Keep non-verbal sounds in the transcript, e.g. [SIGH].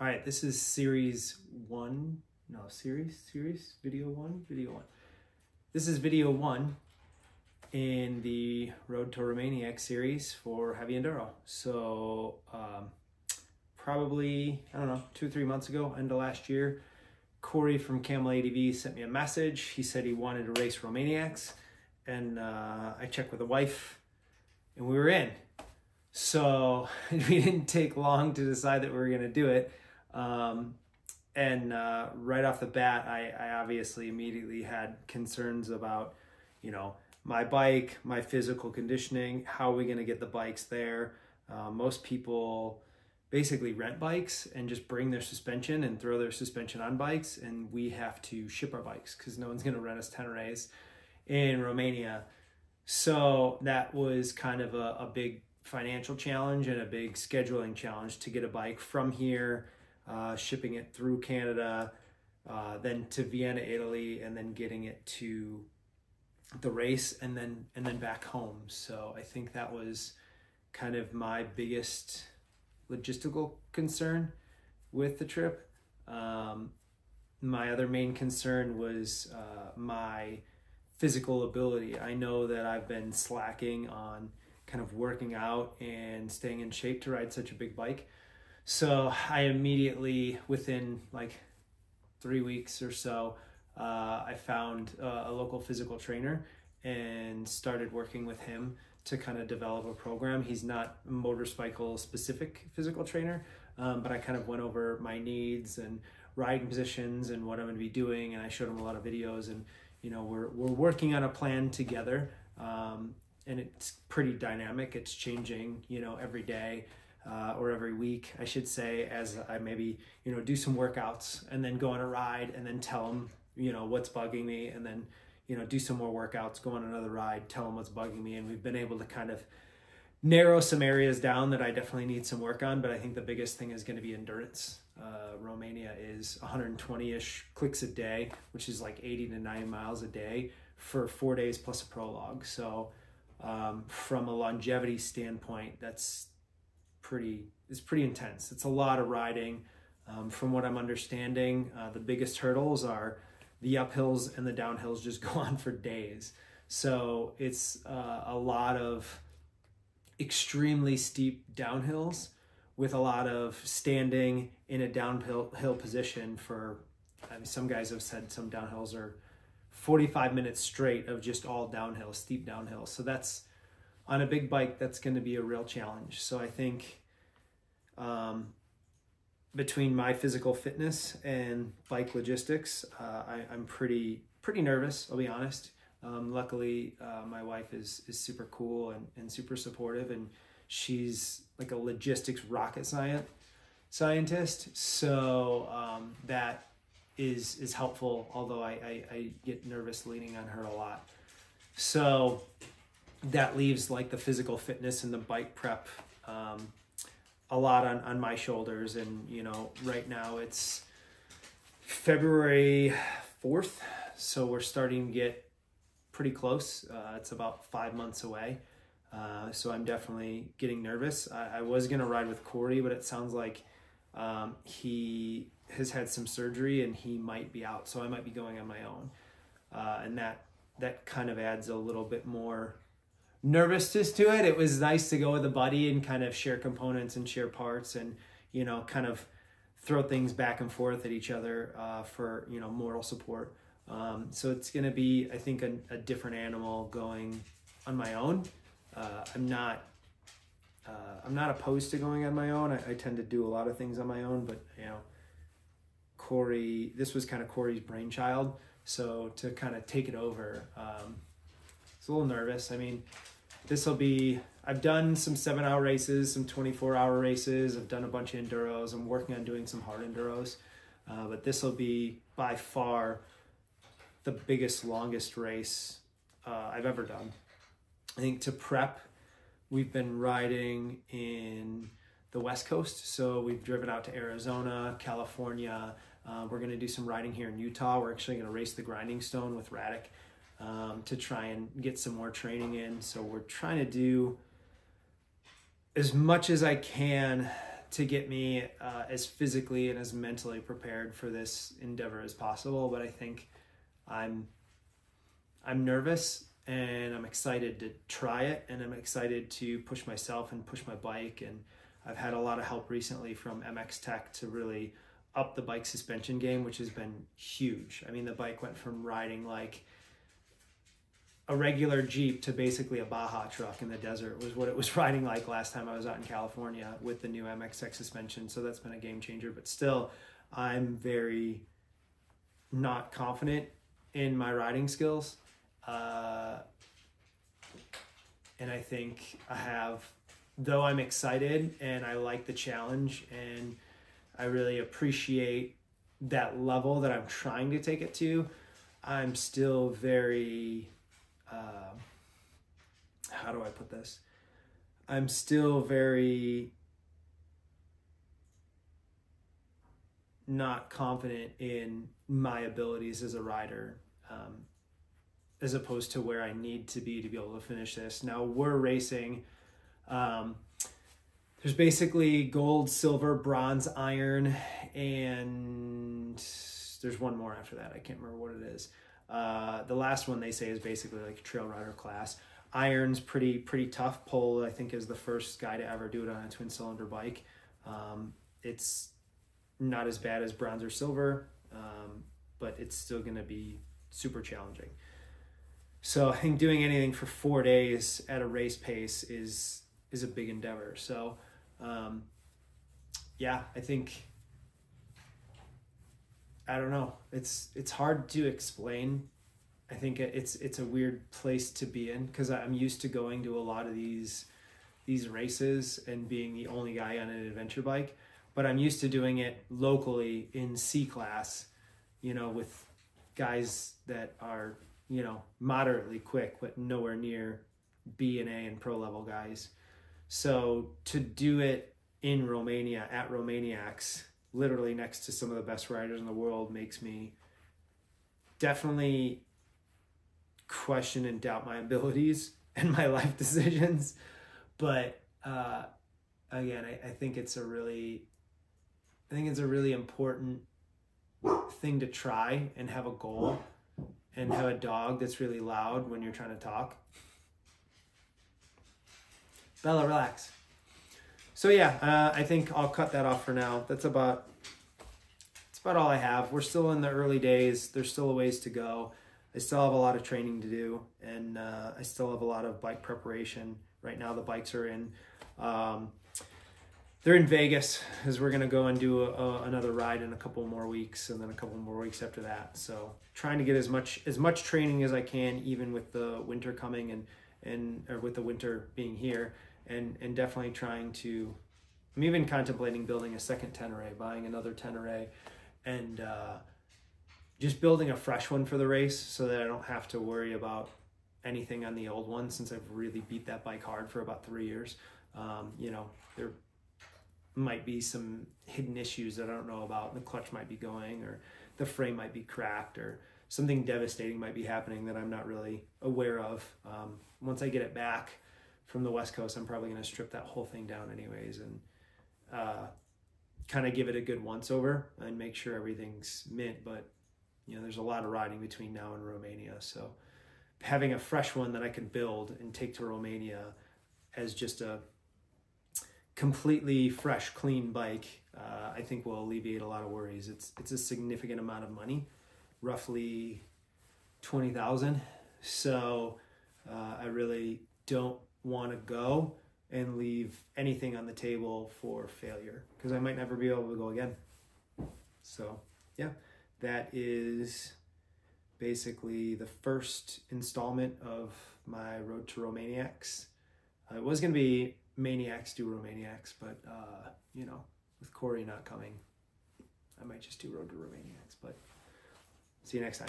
All right, this is series one. No, series, series, video one, video one. This is video one in the Road to Romaniac series for Heavy Enduro. So, um, probably, I don't know, two, or three months ago, end of last year, Corey from Camel ADV sent me a message. He said he wanted to race Romaniacs. And uh, I checked with the wife, and we were in. So [LAUGHS] we didn't take long to decide that we were going to do it. Um, and uh, right off the bat, I, I obviously immediately had concerns about, you know, my bike, my physical conditioning, how are we going to get the bikes there? Uh, most people basically rent bikes and just bring their suspension and throw their suspension on bikes, and we have to ship our bikes because no one's going to rent us Teneres in Romania. So that was kind of a, a big financial challenge and a big scheduling challenge to get a bike from here uh, shipping it through Canada, uh, then to Vienna, Italy, and then getting it to the race, and then and then back home. So I think that was kind of my biggest logistical concern with the trip. Um, my other main concern was uh, my physical ability. I know that I've been slacking on kind of working out and staying in shape to ride such a big bike. So I immediately, within like three weeks or so, uh, I found a local physical trainer and started working with him to kind of develop a program. He's not a motorcycle specific physical trainer, um, but I kind of went over my needs and riding positions and what I'm going to be doing, and I showed him a lot of videos. And you know, we're we're working on a plan together, um, and it's pretty dynamic. It's changing, you know, every day uh, or every week, I should say, as I maybe you know do some workouts and then go on a ride and then tell them you know what's bugging me and then you know do some more workouts, go on another ride, tell them what's bugging me, and we've been able to kind of narrow some areas down that I definitely need some work on. But I think the biggest thing is going to be endurance. Uh, Romania is 120-ish clicks a day, which is like 80 to 90 miles a day for four days plus a prologue. So um, from a longevity standpoint, that's pretty is pretty intense. It's a lot of riding. Um, from what I'm understanding, uh, the biggest hurdles are the uphills and the downhills just [LAUGHS] go on for days. So it's uh, a lot of extremely steep downhills with a lot of standing in a downhill hill position for I mean, some guys have said some downhills are 45 minutes straight of just all downhill, steep downhill. So that's on a big bike, that's going to be a real challenge. So I think um, between my physical fitness and bike logistics, uh, I, am pretty pretty nervous. I'll be honest. Um, luckily, uh, my wife is is super cool and, and super supportive, and she's like a logistics rocket science scientist. So um, that is is helpful. Although I, I, I get nervous leaning on her a lot. So that leaves like the physical fitness and the bike prep um, a lot on, on my shoulders. And, you know, right now it's February 4th. So we're starting to get pretty close. Uh, it's about five months away. Uh, so I'm definitely getting nervous. I, I was going to ride with Corey, but it sounds like um, he has had some surgery and he might be out. So I might be going on my own. Uh, and that, that kind of adds a little bit more nervousness to it. It was nice to go with a buddy and kind of share components and share parts and, you know, kind of throw things back and forth at each other uh, for, you know, moral support. Um, so it's going to be, I think, a, a, different animal going on my own. Uh, I'm not. Uh, I'm not opposed to going on my own. I, I, tend to do a lot of things on my own, but you know, Corey, this was kind of Corey's brainchild. So to kind of take it over, um, a little nervous. I mean, this will be, I've done some seven hour races, some 24 hour races. I've done a bunch of enduros. I'm working on doing some hard enduros. Uh, but this will be by far the biggest, longest race uh, I've ever done. I think to prep, we've been riding in the West Coast. So we've driven out to Arizona, California. Uh, we're going to do some riding here in Utah. We're actually going to race the Grinding Stone with Radek um, to try and get some more training in. So we're trying to do as much as I can to get me uh, as physically and as mentally prepared for this endeavor as possible. But I think I'm I'm nervous and I'm excited to try it, and I'm excited to push myself and push my bike. And I've had a lot of help recently from MX Tech to really up the bike suspension game, which has been huge. I mean, the bike went from riding like a regular Jeep to basically a Baja truck in the desert was what it was [LAUGHS] riding like last time I was out in California with the new MXX suspension. So that's been a game changer. But still, I'm very not confident in my riding skills. Uh, and I think I have, though I'm excited and I like the challenge and I really appreciate that level that I'm trying to take it to, I'm still very uh, how do I put this? I'm still very not confident in my abilities as a rider, um, as opposed to where I need to be to be able to finish this. Now we're racing. Um, there's basically gold, silver, bronze, iron, and there's one more after that. I can't remember what it is. Uh, the last one they say is basically like a trail rider class. Iron's pretty pretty tough. Pol I think is the first guy to ever do it on a twin cylinder bike. Um, it's not as bad as bronze or silver, um, but it's still going to be super challenging. So I think doing anything for four days at a race pace is is a big endeavor. So um, yeah, I think I don't know. It's it's hard to explain. I think it's it's a weird place to be in because I'm used to going to a lot of these these races and being the only guy on an adventure bike, but I'm used to doing it locally in C class, you know, with guys that are you know moderately quick but nowhere near B and A and pro level guys. So to do it in Romania at Romaniacs literally next to some of the best riders in the world makes me definitely question and doubt my abilities [LAUGHS] and my life decisions. But uh, again, I, I think it's a really, I think it's a really important thing to try and have a goal and have a dog that's really loud when you're trying to talk. Bella, relax. So yeah, uh, I think I'll cut that off for now. That's about that's about all I have. We're still in the early days. There's still a ways to go. I still have a lot of training to do, and uh, I still have a lot of bike preparation. Right now, the bikes are in. Um, they're in Vegas, as we're gonna go and do a, a, another ride in a couple more weeks, and then a couple more weeks after that. So, trying to get as much as much training as I can, even with the winter coming and and or with the winter being here and and definitely trying to I'm even contemplating building a second Tenere, buying another Tenere, and uh, just building a fresh one for the race so that I don't have to worry about anything on the old one since I've really beat that bike hard for about three years. Um, you know, there might be some hidden issues that I don't know about. The clutch might be going, or the frame might be cracked, or something devastating might be happening that I'm not really aware of. Um, once I get it back, from the West Coast, I'm probably going to strip that whole thing down anyways and uh, kind of give it a good once over and make sure everything's mint. But you know, there's a lot of riding between now and Romania, so having a fresh one that I can build and take to Romania as just a completely fresh, clean bike, uh, I think will alleviate a lot of worries. It's it's a significant amount of money, roughly twenty thousand. So uh, I really don't want to go and leave anything on the table for failure because I might never be able to go again. So, yeah, that is basically the first installment of my Road to Romaniacs. Uh, it was going to be Maniacs do Romaniacs, but, uh, you know, with Corey not coming, I might just do Road to Romaniacs. But see you next time.